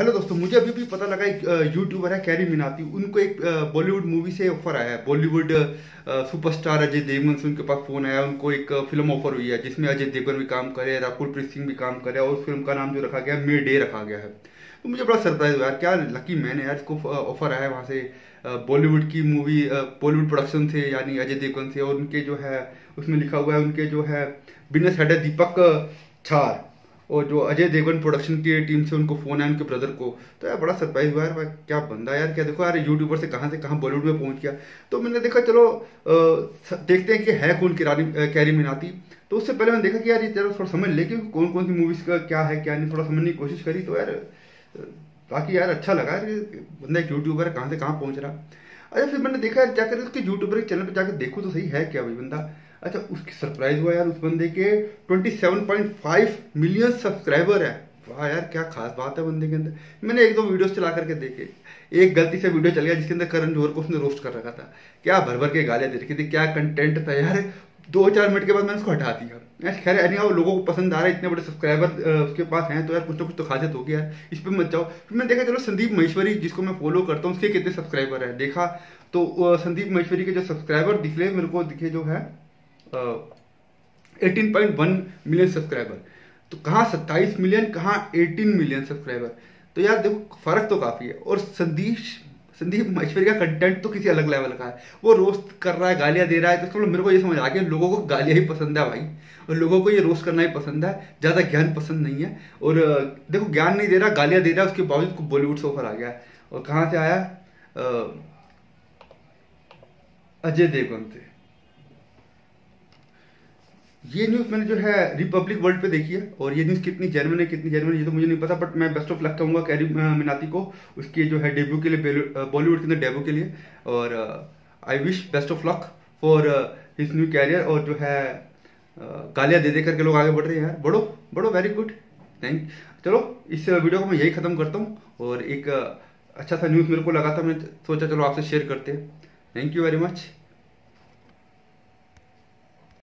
Hello दोस्तों, मुझे अभी भी पता लगा एक यूट्यूबर है कैरी मिनाती उनको एक बॉलीवुड मूवी से ऑफ़र आया है। बॉलीवुड सुपरस्टार अजय देवगन से उनके पास फ़ोन आया। उनको एक फ़िल्म ऑफ़र हुई है, जिसमें अजय देवगन भी काम करे राकुल प्रीत सिंह भी काम करे, और उस फ़िल्म का नाम जो रखा गया मे डे रखा गया है। तो मुझे बड़ा सरप्राइज़ हुआ यार, क्या लकी मैंने यार, इसको ऑफ़र आया है वहाँ से। बॉलीवुड की मूवी बॉलीवुड प्रोडक्शन से, यानी अजय देवगन से, और उनके जो है, उसमें लिखा हुआ है, उनके जो है बिज़नेस हेड है दीपक छार और जो अजय देवगन प्रोडक्शन की टीम से उनको फ़ोन आया, उनके ब्रदर को तो यार बड़ा सरप्राइज़ हुआ यार क्या बंदा यार, क्या देखो यार यूट्यूबर से कहाँ से कहाँ बॉलीवुड में पहुँच गया। तो मैंने देखा, चलो देखते हैं कि है कौन किरानी कैरी मिनाती। तो उससे पहले मैंने देखा कि यार ये चलो थोड़ा समझ ले कि कौन कौन सी मूवीज़ का क्या है, क्या नहीं, थोड़ा समझने की कोशिश करी तो यार बाकी यार अच्छा लगा यार बंदा एक यूट्यूबर है, कहाँ से कहाँ पहुँच रहा। अच्छा फिर मैंने देखा जाकर उसके यूट्यूबर के चैनल पर जाकर देखो तो सही है क्या भाई बंदा? अच्छा उसकी सरप्राइज़ हुआ यार उस बंदे के। 27.5 मिलियन सब्सक्राइबर है। वाह यार, क्या खास बात है बंदे के अंदर। मैंने एक दो वीडियोस चला करके देखे। एक गलती से वीडियो चल गया जिसके अंदर करण जोहर को उसने रोस्ट कर रखा था। क्या भर भर के गालियाँ दे रखी थी, क्या कंटेंट था यार। दो चार मिनट के बाद मैंने उसको हटा दिया। खैर यानी वो लोगों को पसंद आ रहा है, इतने बड़े सब्सक्राइबर उसके पास हैं तो यार, कुछ ना कुछ तो खासियत होगी यार। इस पर मत जाओ। फिर मैंने देखा, चलो, संदीप महेश्वरी, जिसको मैं फॉलो करता हूँ, उसके कितने सब्सक्राइबर है? देखा तो संदीप महेश्वरी के जो सब्सक्राइबर दिखे मेरे को दिखे जो है 18.1 मिलियन सब्सक्राइबर तो कहाँ 27 मिलियन कहाँ 18 मिलियन सब्सक्राइबर तो यार देखो, फ़र्क तो काफ़ी है। और संदीप संदीप महेश्वरी का कंटेंट तो किसी अलग लेवल का है। वो रोस्ट कर रहा है, गालियाँ दे रहा है तो मतलब मेरे को ये समझ आ गया, लोगों को गालियाँ ही पसंद है भाई। और लोगों को ये रोस्ट करना ही पसंद है, ज़्यादा ज्ञान पसंद नहीं है। और देखो, ज्ञान नहीं दे रहा, गालियाँ दे रहा है, उसके बावजूद को बॉलीवुड से ऑफ़र आ गया है। और कहाँ से आया? अजय देवगन से। ये न्यूज़ मैंने जो है रिपब्लिक वर्ल्ड पे देखी है और ये न्यूज़ कितनी जेनवन है, कितनी जेनवन ये तो मुझे नहीं पता बट मैं बेस्ट ऑफ़ लक कहूँगा कैरी मिनाती को उसके जो है डेब्यू के लिए बॉलीवुड के अंदर डेब्यू के लिए और I wish best of luck for his new career और जो है गालियाँ दे दे करके लोग आगे बढ़ रहे हैं यार। बढ़ो बढ़ो वेरी गुड थैंक चलो, इस वीडियो को मैं यही खत्म करता हूँ और एक अच्छा सा न्यूज़ मेरे को लगा था मैं सोचा चलो आपसे शेयर करते हैं। Thank you very much